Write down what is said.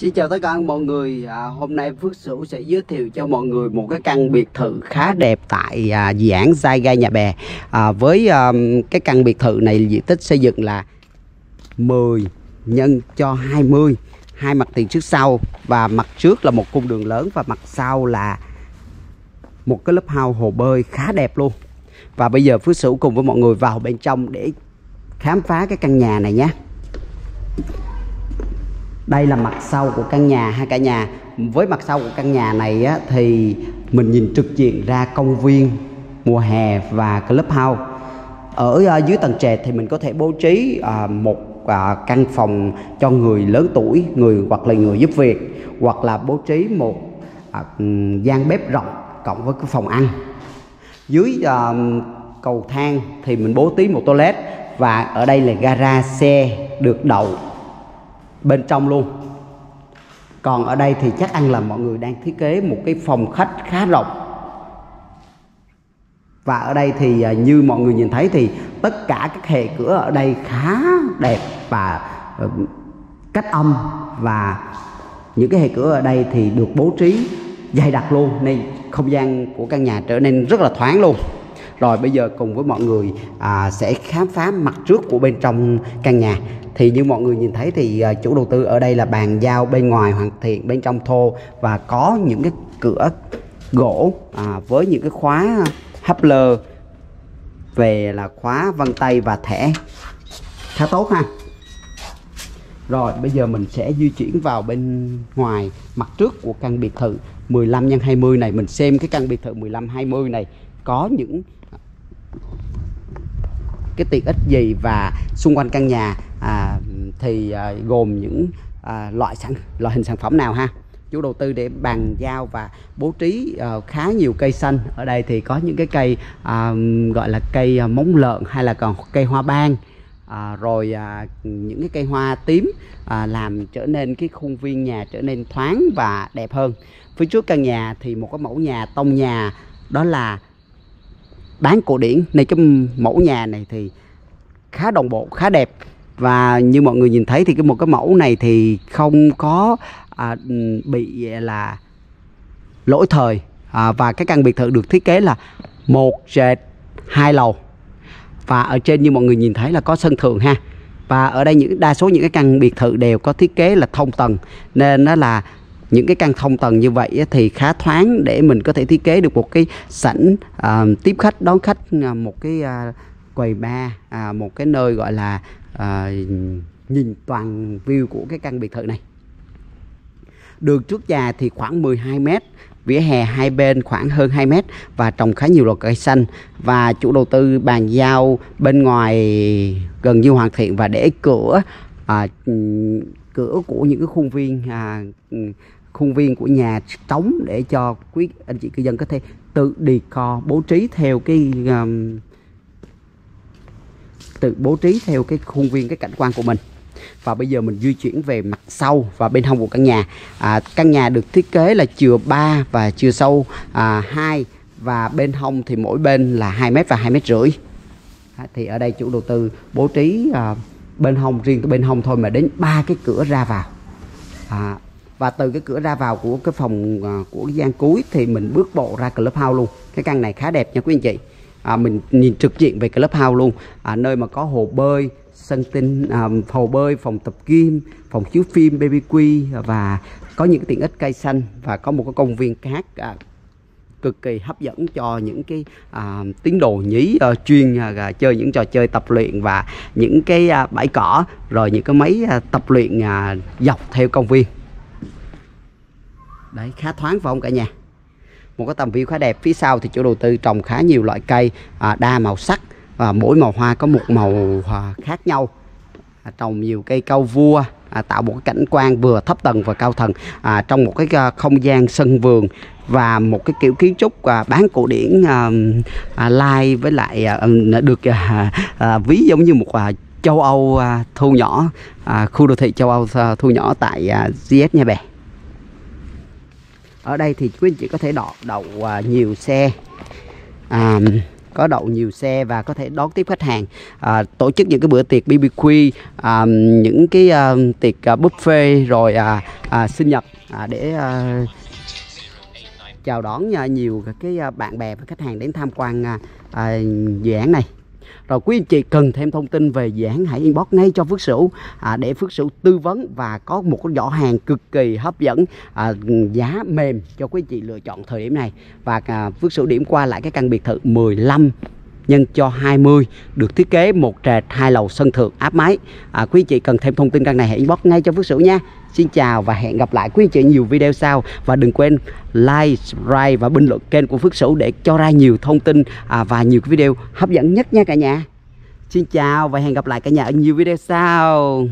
Xin chào tất cả mọi người, à, hôm nay Phước Sửu sẽ giới thiệu cho mọi người một cái căn biệt thự khá đẹp tại à, dự án Zai Gai Nhà Bè. À, Với à, cái căn biệt thự này diện tích xây dựng là 10 nhân cho 20 Hai mặt tiền trước sau và mặt trước là một cung đường lớn và mặt sau là một cái lớp hào hồ bơi khá đẹp luôn. Và bây giờ Phước Sửu cùng với mọi người vào bên trong để khám phá cái căn nhà này nhé đây là mặt sau của căn nhà ha cả nhà. Với mặt sau của căn nhà này á, thì mình nhìn trực diện ra công viên mùa hè và clubhouse. Ở uh, dưới tầng trệt thì mình có thể bố trí uh, một uh, căn phòng cho người lớn tuổi người hoặc là người giúp việc hoặc là bố trí một uh, gian bếp rộng cộng với cái phòng ăn. Dưới uh, cầu thang thì mình bố trí một toilet và ở đây là gara xe được đậu bên trong luôn. Còn ở đây thì chắc ăn là mọi người đang thiết kế một cái phòng khách khá rộng. Và ở đây thì à, như mọi người nhìn thấy thì tất cả các hệ cửa ở đây khá đẹp và ờ, cách âm và những cái hệ cửa ở đây thì được bố trí dày đặc luôn nên không gian của căn nhà trở nên rất là thoáng luôn. Rồi bây giờ cùng với mọi người à, sẽ khám phá mặt trước của bên trong căn nhà thì như mọi người nhìn thấy thì à, chủ đầu tư ở đây là bàn giao bên ngoài hoàn thiện bên trong thô và có những cái cửa gỗ à, với những cái khóa hấp lơ về là khóa vân tay và thẻ. Khá tốt ha. Rồi bây giờ mình sẽ di chuyển vào bên ngoài mặt trước của căn biệt thự 15 x 20 này. Mình xem cái căn biệt thự 15 20 này có những cái tiện ích gì và xung quanh căn nhà à, thì à, gồm những à, loại sản loại hình sản phẩm nào ha? Chủ đầu tư để bàn giao và bố trí uh, khá nhiều cây xanh. Ở đây thì có những cái cây uh, gọi là cây uh, móng lợn hay là còn cây hoa ban. À, rồi à, những cái cây hoa tím à, làm trở nên cái khuôn viên nhà trở nên thoáng và đẹp hơn. Phía trước căn nhà thì một cái mẫu nhà tông nhà đó là bán cổ điển. Này cái mẫu nhà này thì khá đồng bộ khá đẹp và như mọi người nhìn thấy thì cái một cái mẫu này thì không có à, bị là lỗi thời. À, và cái căn biệt thự được thiết kế là một trệt hai lầu. Và ở trên như mọi người nhìn thấy là có sân thượng ha. Và ở đây những đa số những cái căn biệt thự đều có thiết kế là thông tầng. Nên nó là những cái căn thông tầng như vậy thì khá thoáng để mình có thể thiết kế được một cái sảnh uh, tiếp khách đón khách à, một cái uh, quầy bar à, một cái nơi gọi là à, nhìn toàn view của cái căn biệt thự này. Đường trước nhà thì khoảng 12 mét vỉa hè hai bên khoảng hơn 2 mét và trồng khá nhiều loại cây xanh. Và chủ đầu tư bàn giao bên ngoài gần như hoàn thiện và để cửa à, cửa của những cái khuôn viên à, khuôn viên của nhà trống để cho quý anh chị cư dân có thể tự đi co bố trí theo cái um, tự bố trí theo cái khuôn viên cái cảnh quan của mình. Và bây giờ mình di chuyển về mặt sau và bên hông của căn nhà. À, căn nhà được thiết kế là chừa 3 và chừa sâu à, 2 và bên hông thì mỗi bên là 2 mét và 2 mét rưỡi. À, thì ở đây chủ đầu tư bố trí à, bên hông riêng cái bên hông thôi mà đến ba cái cửa ra vào. À, và từ cái cửa ra vào của cái phòng à, của cái gian cuối thì mình bước bộ ra clubhouse luôn. Cái căn này khá đẹp nha quý anh chị à, mình nhìn trực diện về cái lớp house luôn. À, nơi mà có hồ bơi sân tinh à, hồ bơi phòng tập gym phòng chiếu phim BBQ và có những tiện ích cây xanh và có một cái công viên khác à, cực kỳ hấp dẫn cho những cái à, tín đồ nhí à, chuyên à, chơi những trò chơi tập luyện và những cái à, bãi cỏ rồi những cái máy à, tập luyện à, dọc theo công viên. Đấy khá thoáng phải không cả nhà? Một cái tầm view khá đẹp. Phía sau thì chủ đầu tư trồng khá nhiều loại cây à, đa màu sắc và mỗi màu hoa có một màu à, khác nhau. À, trồng nhiều cây cau vua à, tạo một cái cảnh quan vừa thấp tầng và cao tầng à, trong một cái à, không gian sân vườn và một cái kiểu kiến trúc à, bán cổ điển à, à, lai với lại à, ừ, được à, à, ví giống như một à, châu Âu à, thu nhỏ à, khu đô thị châu Âu à, thu nhỏ tại à, GS Nha Bè ở đây thì quý anh chị có thể đậu đậu nhiều xe. À, có đậu nhiều xe và có thể đón tiếp khách hàng. À, tổ chức những cái bữa tiệc BBQ à, những cái à, tiệc à, buffet rồi à, à, sinh nhật à, để à, chào đón à, nhiều cái à, bạn bè và khách hàng đến tham quan à, à, dự án này rồi quý anh chị cần thêm thông tin về dự án hãy inbox ngay cho Phước Sửu à, để Phước Sửu tư vấn và có một cái giỏ hàng cực kỳ hấp dẫn à, giá mềm cho quý anh chị lựa chọn thời điểm này. Và à, Phước Sửu điểm qua lại cái căn biệt thự 15 nhân cho 20 được thiết kế một trệt hai lầu sân thượng áp mái. À, quý anh chị cần thêm thông tin căn này hãy inbox ngay cho Phước Sửu nha. Xin chào và hẹn gặp lại quý anh chị nhiều video sau và đừng quên like, subscribe và bình luận kênh của Phước Sửu để cho ra nhiều thông tin à, và nhiều video hấp dẫn nhất nha cả nhà. Xin chào và hẹn gặp lại cả nhà ở nhiều video sau.